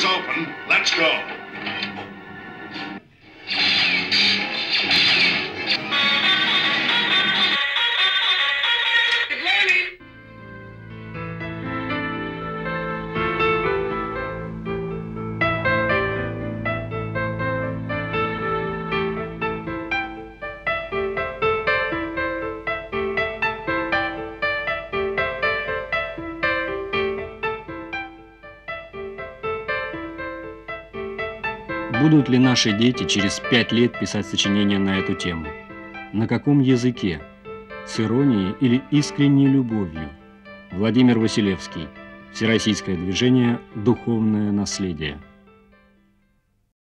door's open. Let's go. Будут ли наши дети через пять лет писать сочинения на эту тему? На каком языке? С иронией или искренней любовью? Владимир Василевский. Всероссийское движение «Духовное наследие».